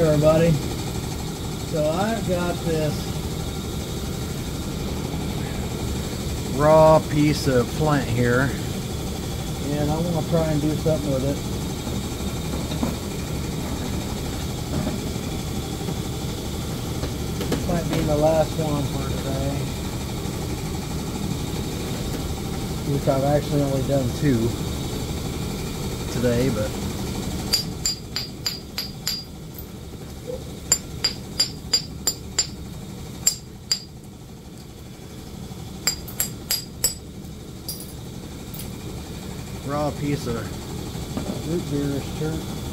everybody. So I've got this raw piece of flint here and I want to try and do something with it. This might be the last one for today. Which I've actually only done two today, but piece of root beer chert.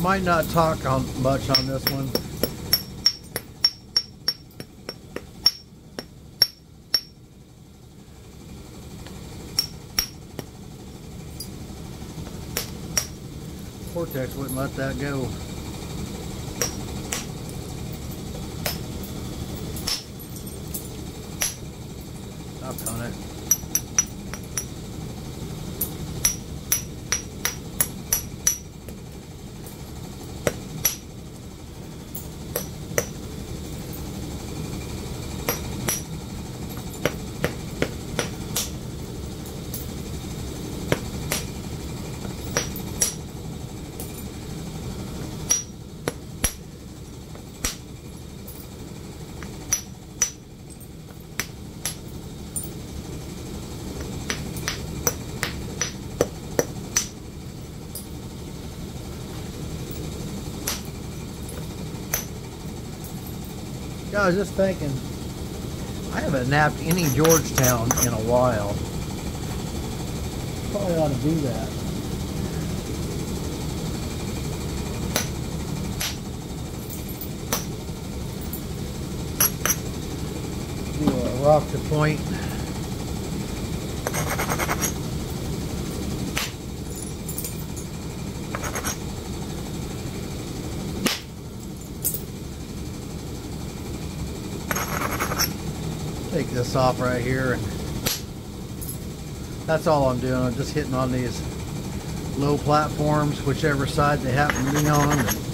Might not talk on much on this one. Cortex wouldn't let that go. Up on it. Yeah, I was just thinking, I haven't knapped any Georgetown in a while. Probably ought to do that. Rock to point. take this off right here and that's all I'm doing. I'm just hitting on these low platforms, whichever side they happen to be on.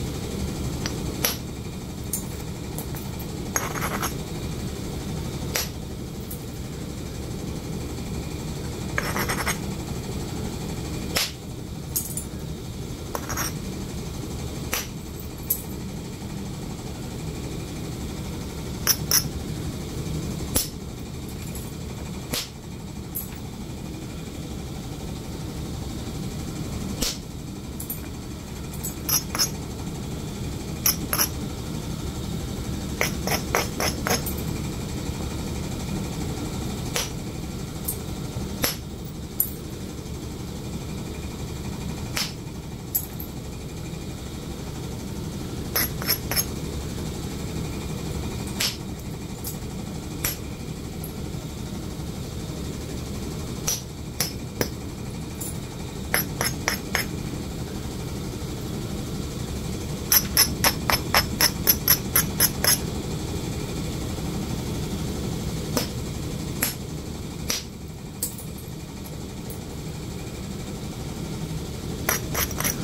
I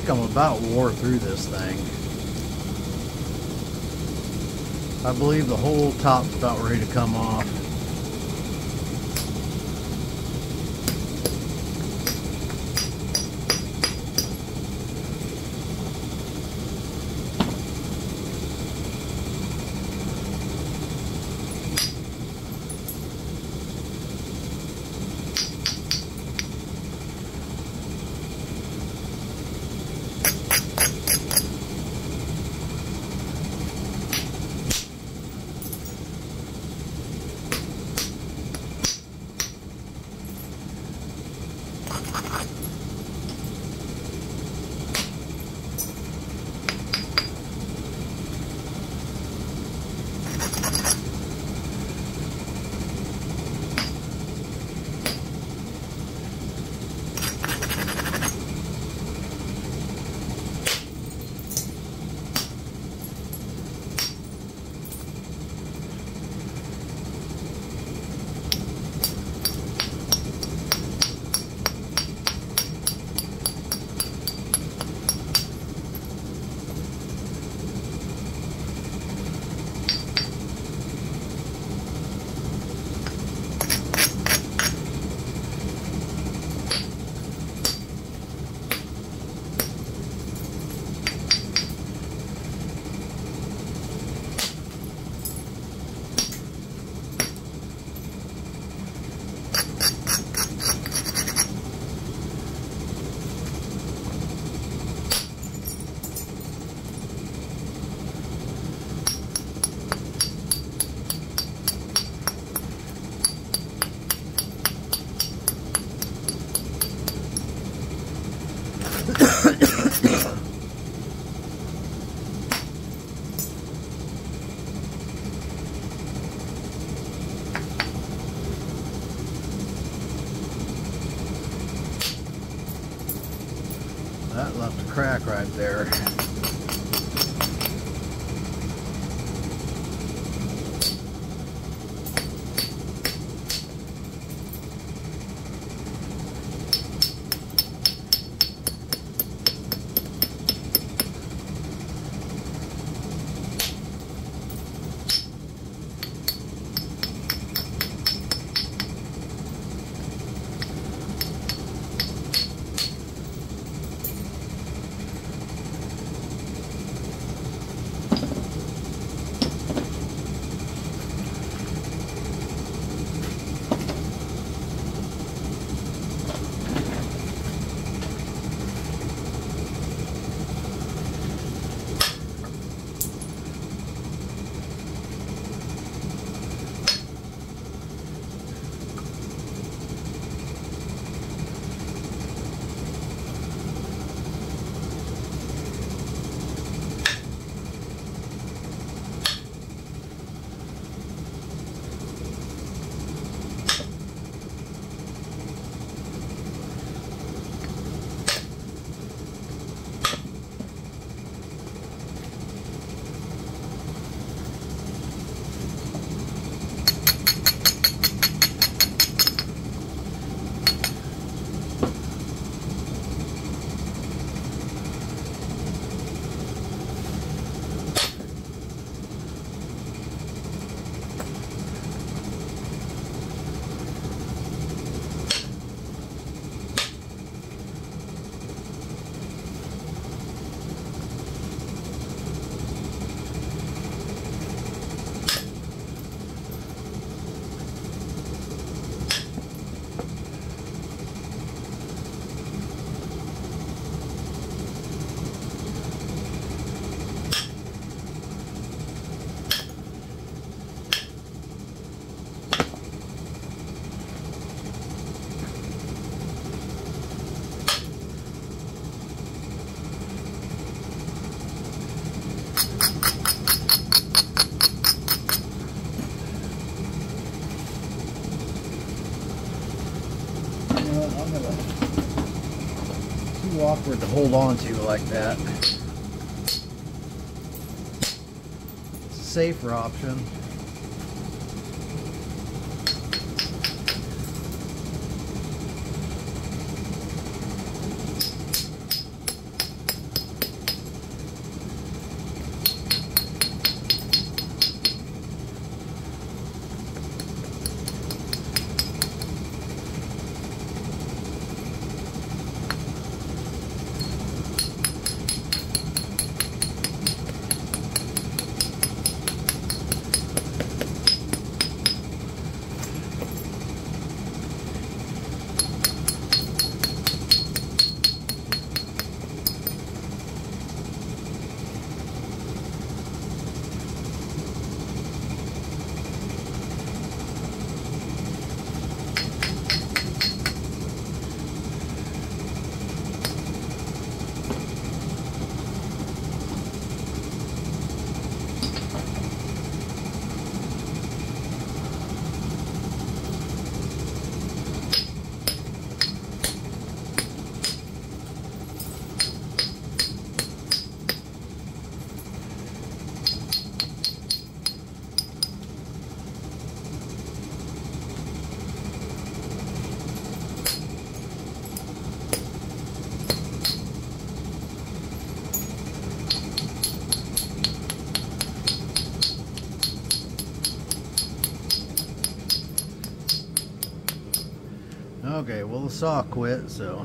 think I'm about wore through this thing. I believe the whole top's about ready to come off. Crack right there. Awkward to hold on to like that. It's a safer option. Okay, well the saw quit, so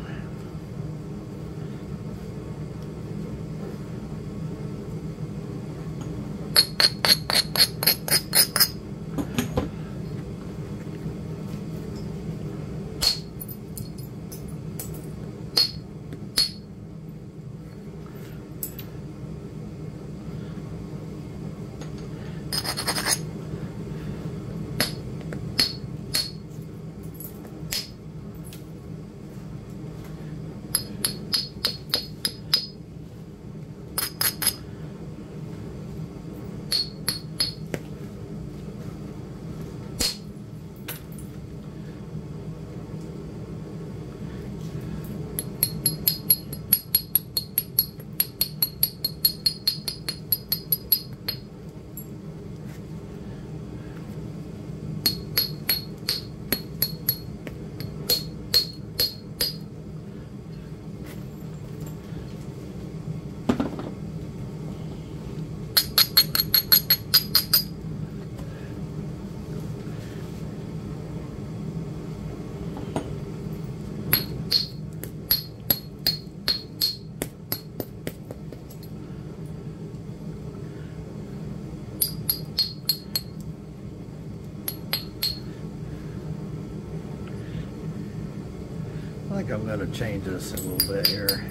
I'm going to change this a little bit here.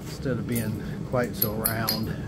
Instead of being quite so round.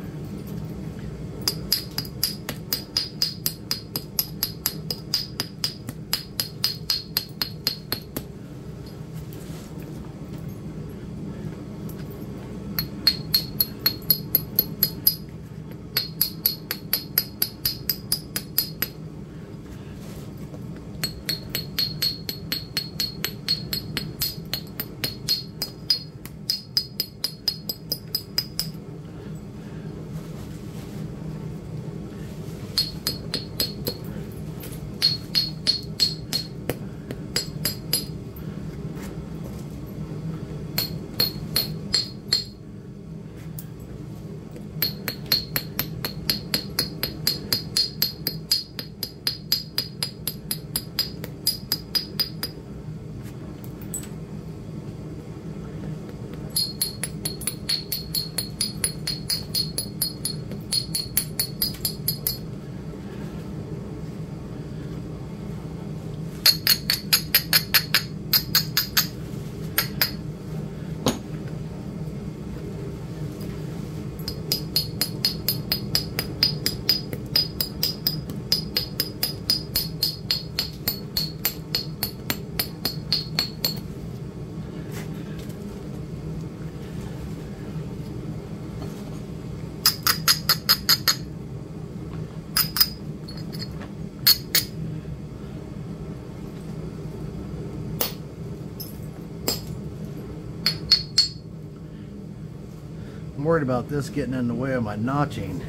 Worried about this getting in the way of my notching.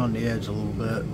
On the edge a little bit.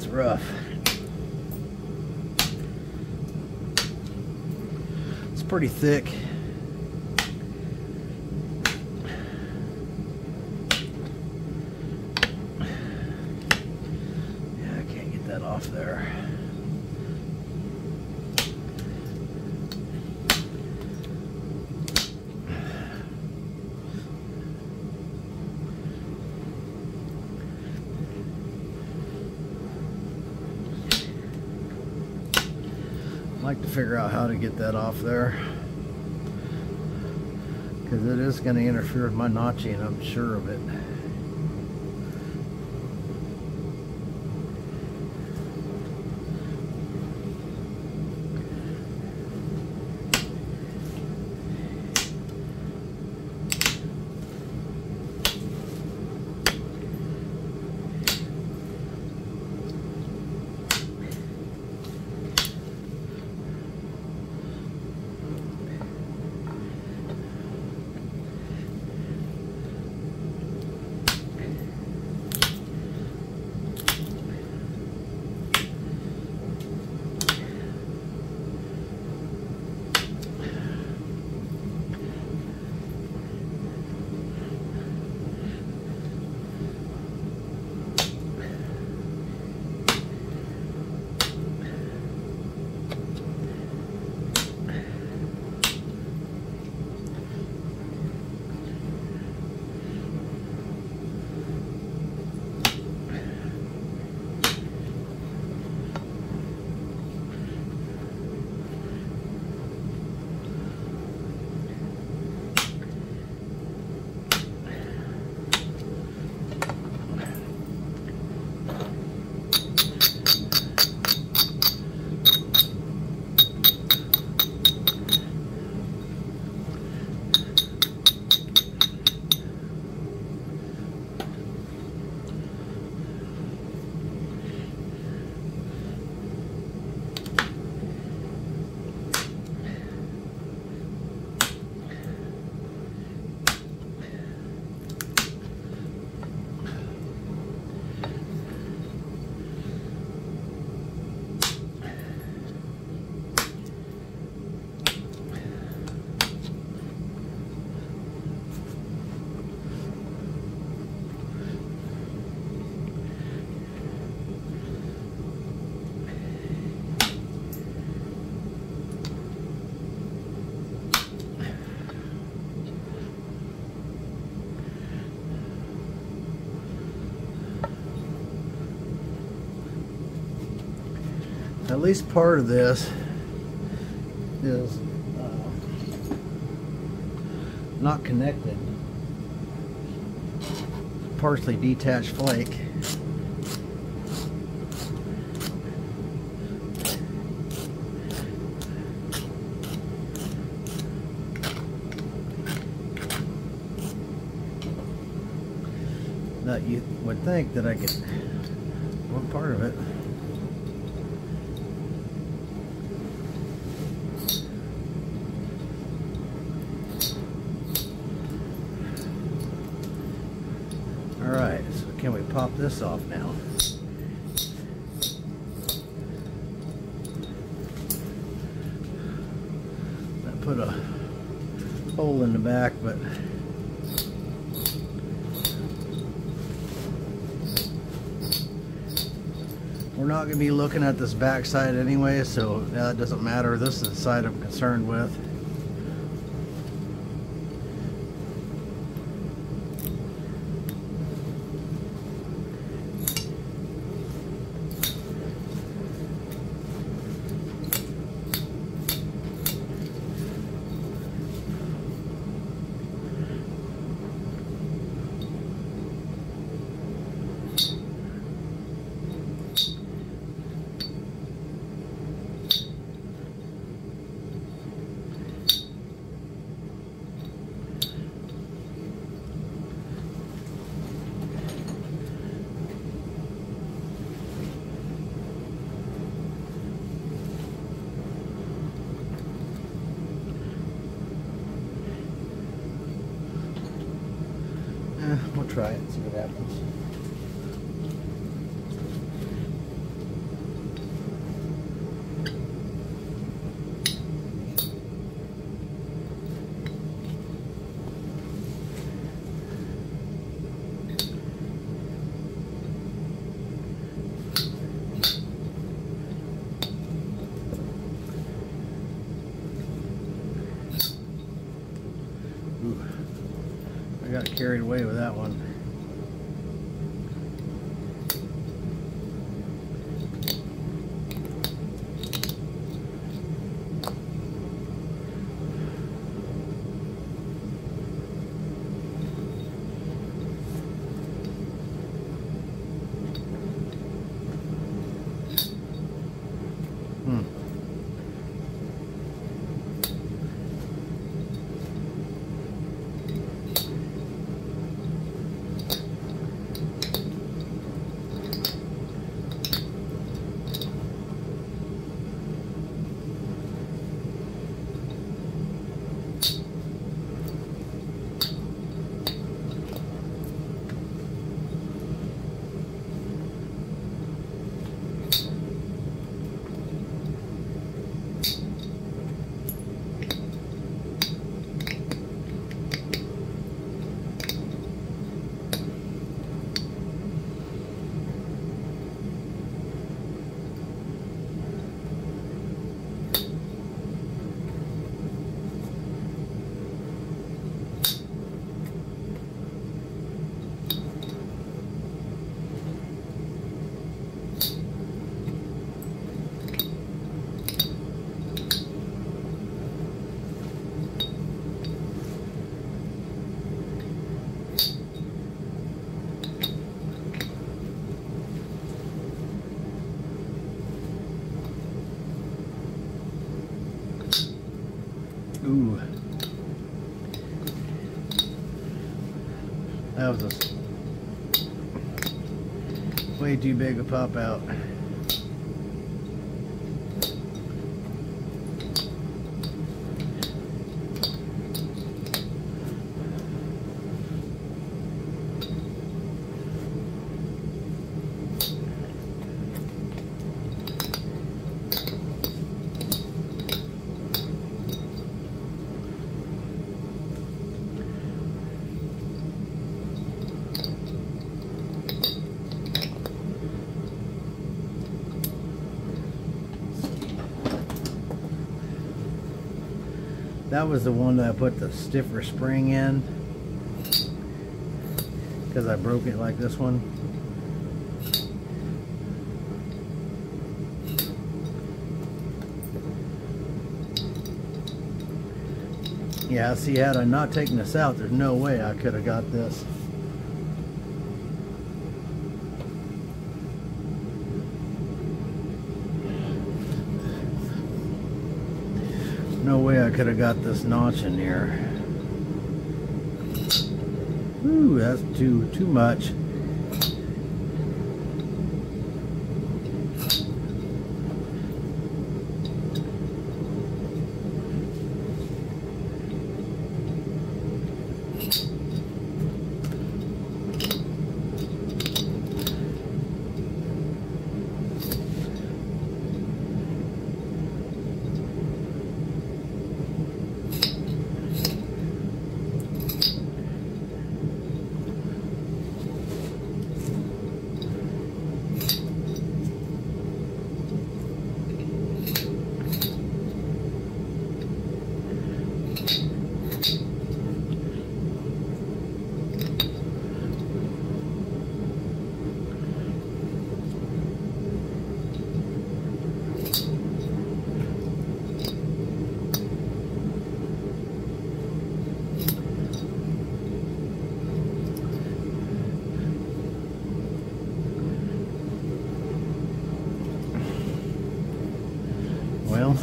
That's rough. It's pretty thick. Yeah, I can't get that off there. Like to figure out how to get that off there. Because it is going to interfere with my notching I'm sure of it at least part of this is uh, not connected. Partially detached flake. That you would think that I could one part of it. Alright, so can we pop this off now? I put a hole in the back, but we're not going to be looking at this back side anyway, so uh, that doesn't matter. This is the side I'm concerned with. Eh, we'll try it, see what happens. Ooh, I got carried away with that one. Ooh. That was a way too big a pop out. was the one that I put the stiffer spring in because I broke it like this one. Yeah, see, had I not taken this out, there's no way I could have got this. Could have got this notch in here. Ooh, that's too too much. Well,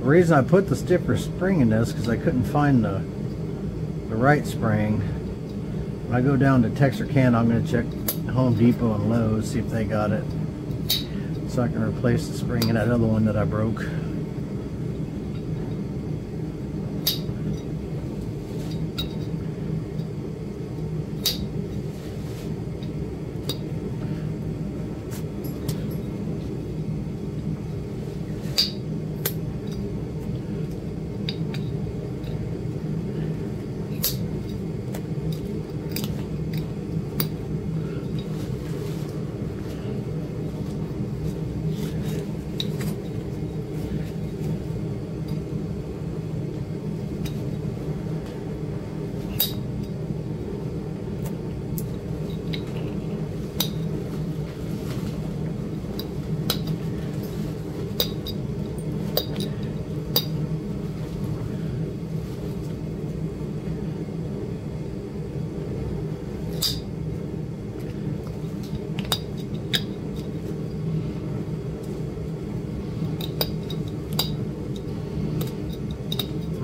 the reason I put the stiffer spring in this because I couldn't find the the right spring. When I go down to Texarkana, I'm going to check Home Depot and Lowe's, see if they got it. So I can replace the spring in that other one that I broke.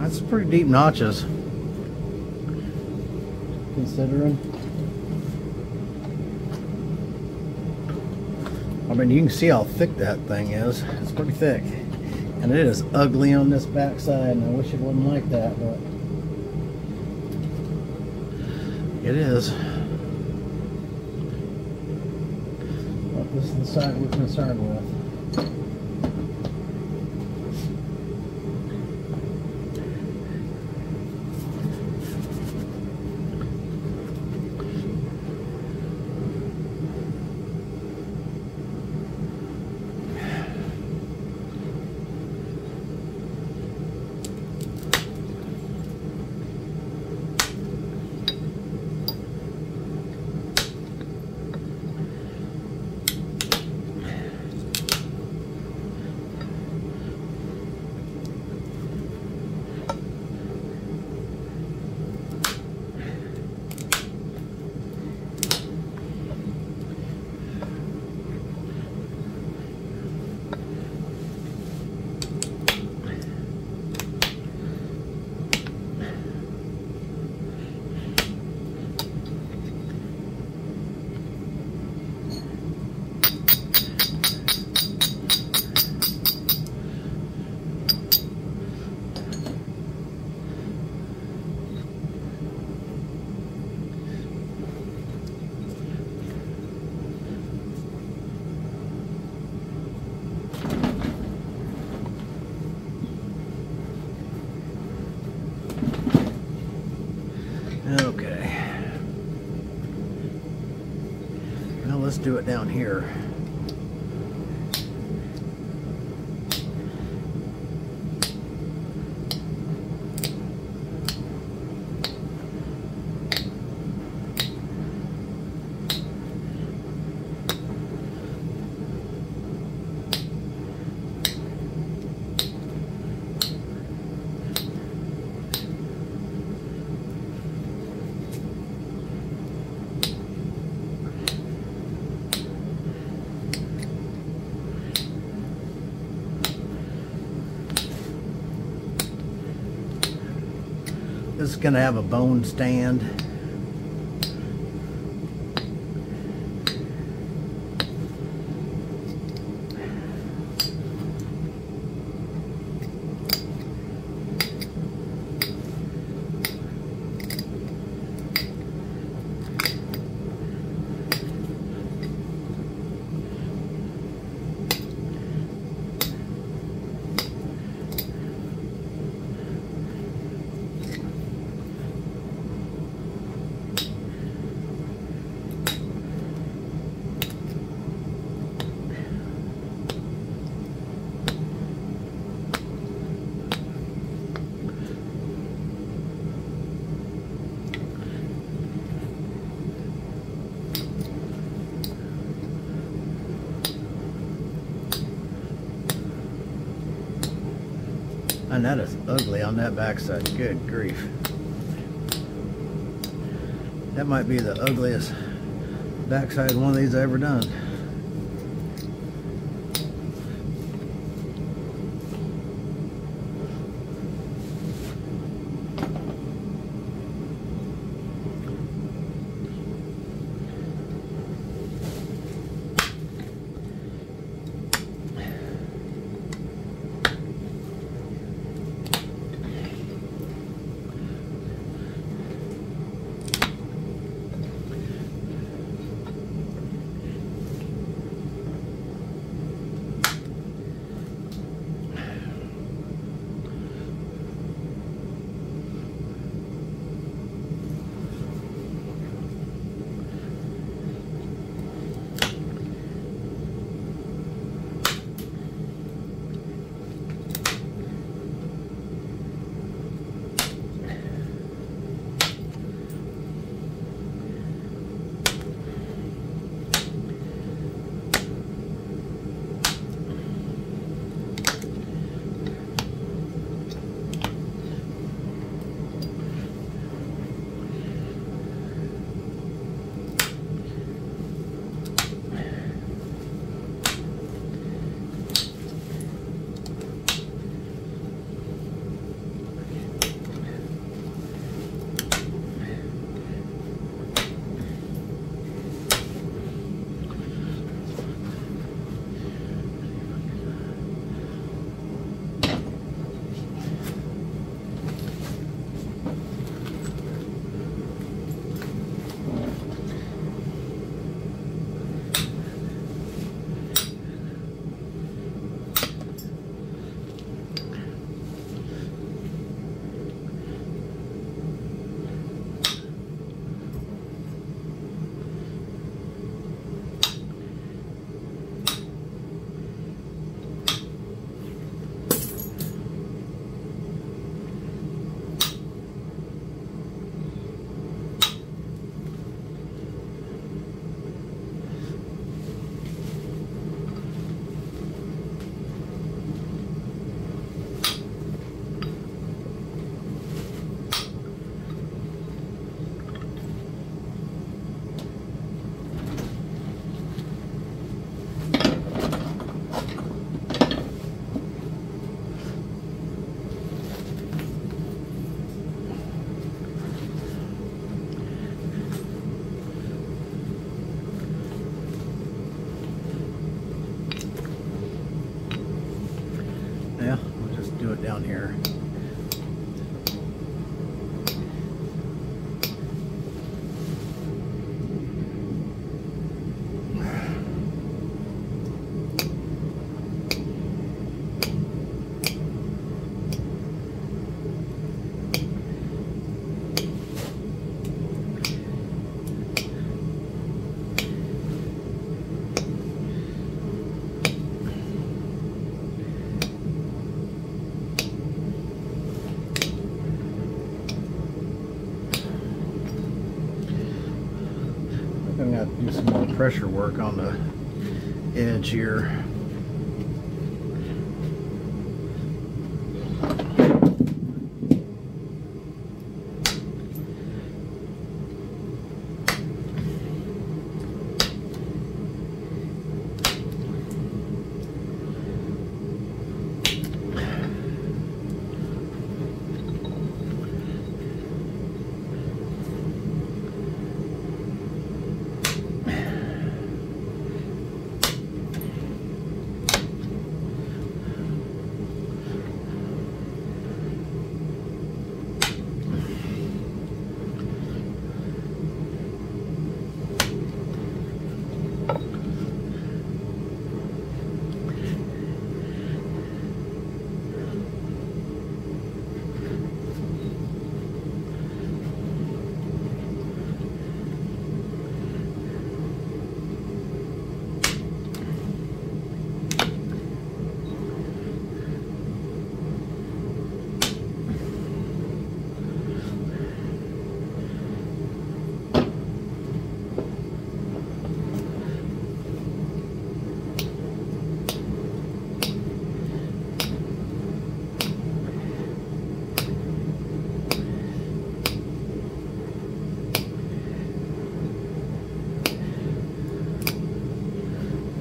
That's pretty deep notches. Considering. I mean, you can see how thick that thing is. It's pretty thick. And it is ugly on this backside, and I wish it wasn't like that, but it is. But this is the side we're concerned with. Do it down here. This is going to have a bone stand. And on that backside. Good grief. That might be the ugliest backside one of these I've ever done. Down here. Pressure work on the edge here.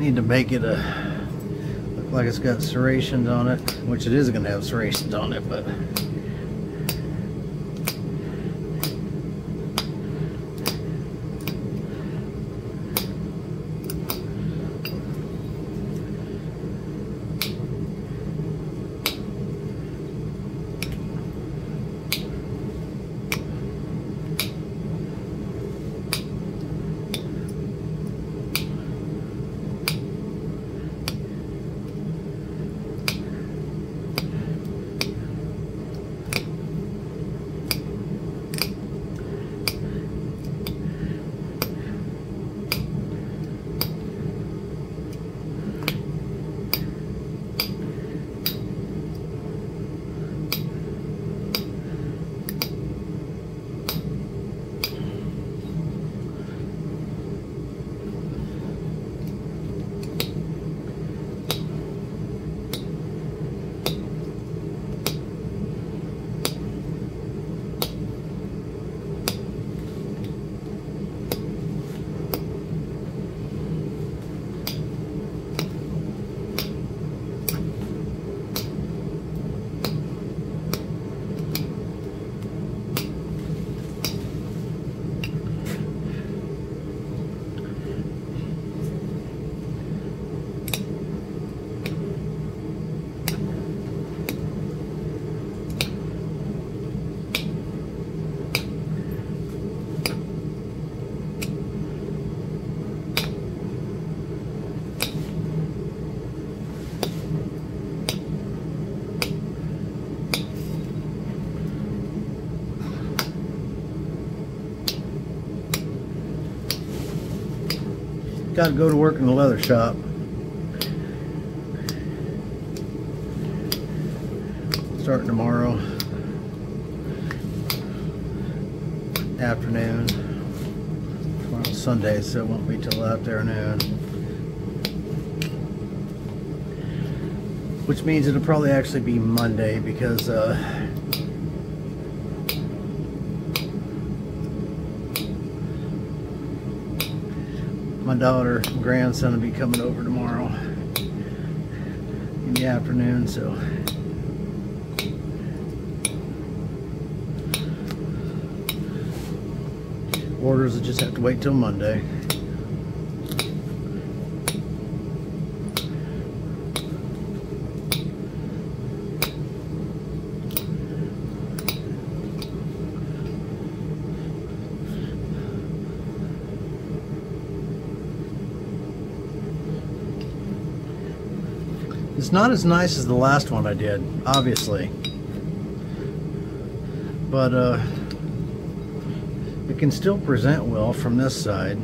Need to make it a look like it's got serrations on it, which it is going to have serrations on it, but got to go to work in the leather shop. Starting tomorrow afternoon. Tomorrow's Sunday, so it won't be till afternoon. Which means it'll probably actually be Monday because uh, my daughter and grandson will be coming over tomorrow in the afternoon, so orders will just have to wait till Monday. It's not as nice as the last one I did, obviously. But uh, it can still present well from this side.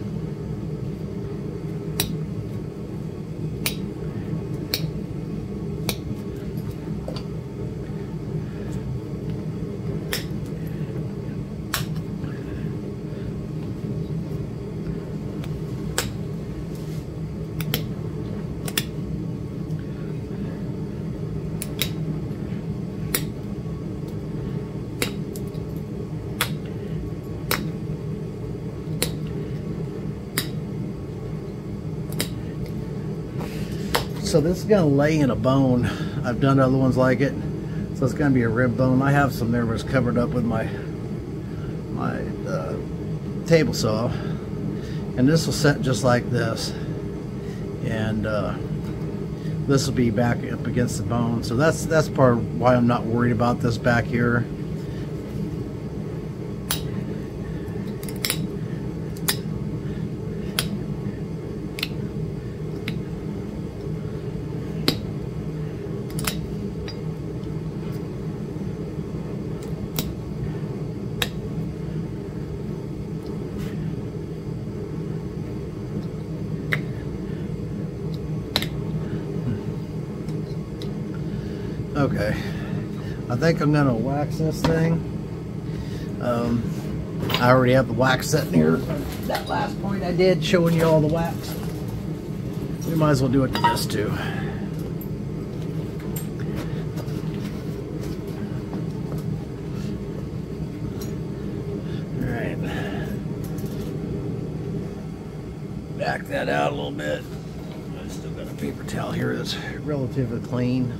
So this is to lay in a bone. I've done other ones like it. So it's to be a rib bone. I have some was covered up with my my uh, table saw. And this will set just like this. And uh, this will be back up against the bone. So that's that's part of why I'm not worried about this back here. Okay. I think I'm gonna wax this thing. Um, I already have the wax sitting here. That last point I did showing you all the wax. We might as well do it to this too. Alright. Back that out a little bit. I still got a paper towel here that's relatively clean.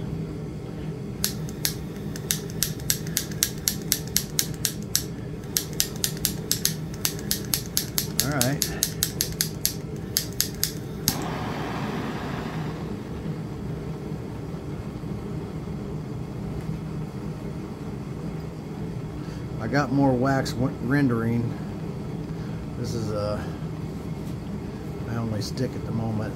All right. I got rendering. This is a my only stick at the moment.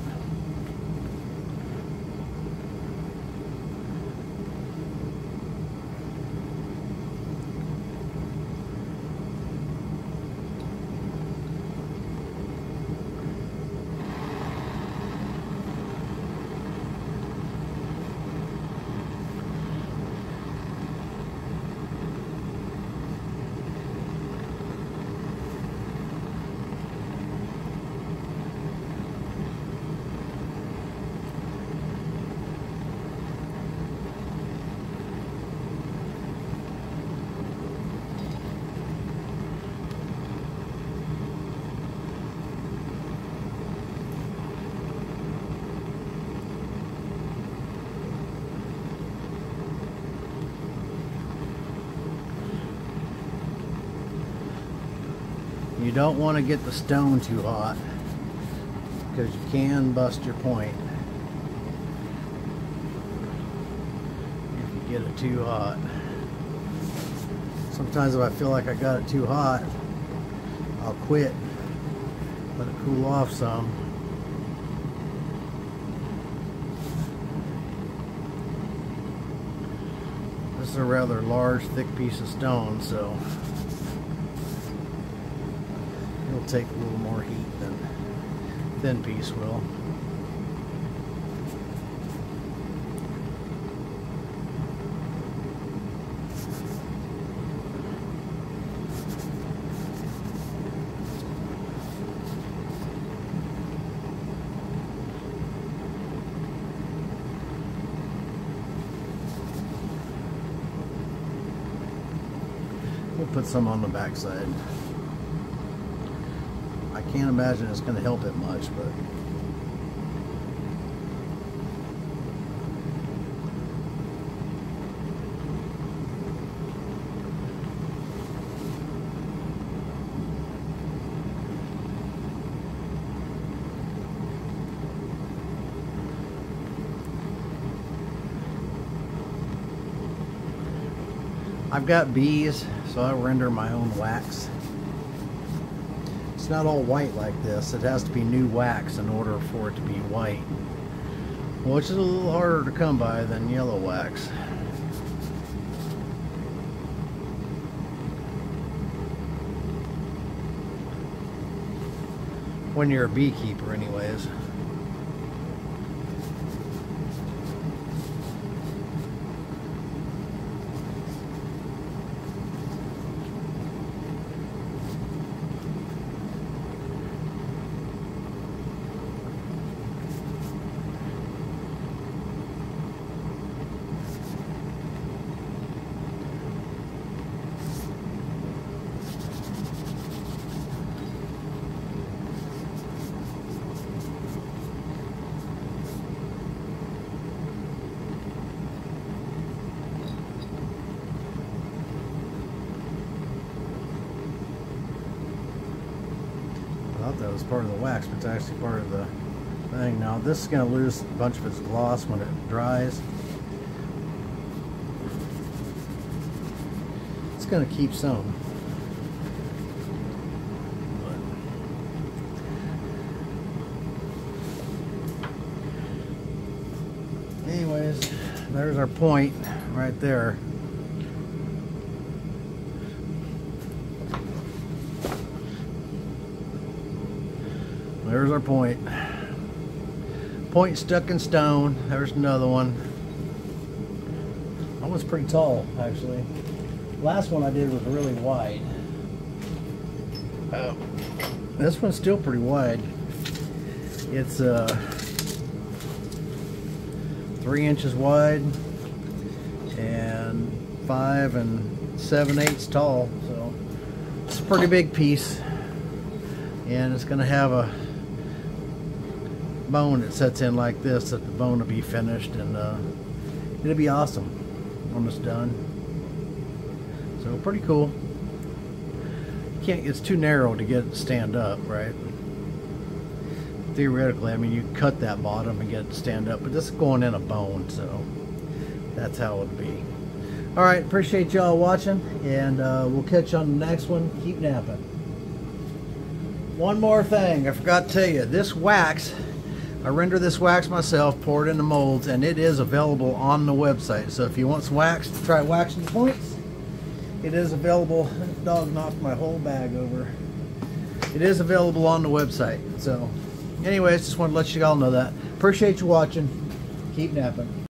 You don't want to get the stone too hot because you can bust your point if you get it too hot. Sometimes if I feel like I got it too hot, I'll quit, let it cool off some. This is a rather large, thick piece of stone, so it'll take a little more heat than thin piece will. We'll put some on the backside. I can't imagine it's going to help it much, but I've got bees, so I render my own wax. It's not all white like this. It has to be new wax in order for it to be white. Which is a little harder to come by than yellow wax. When you're a beekeeper anyways. This is going to lose a bunch of its gloss when it dries. It's going to keep some. anyways, there's our point right there. There's our point. Point stuck in stone. There's another one. That one's pretty tall, actually. Last one I did was really wide. Uh, this one's still pretty wide. It's uh, three inches wide and five and seven eighths tall. So it's a pretty big piece, and it's going to have a bone that sets in like this that the bone will be finished and uh, it'll be awesome. When it's done. So pretty cool. Can't it's too narrow to get it to stand up right? Theoretically I mean you cut that bottom and get it to stand up but this is going in a bone so that's how it would be. All right appreciate y'all watching and uh, we'll catch you on the next one. Keep knapping. One more thing I forgot to tell you. This wax I render this wax myself, pour it into molds, and it is available on the website. So if you want some wax, try waxing points, it is available. Dog knocked my whole bag over. It is available on the website. So anyways, just want to let you all know that. Appreciate you watching. Keep knapping.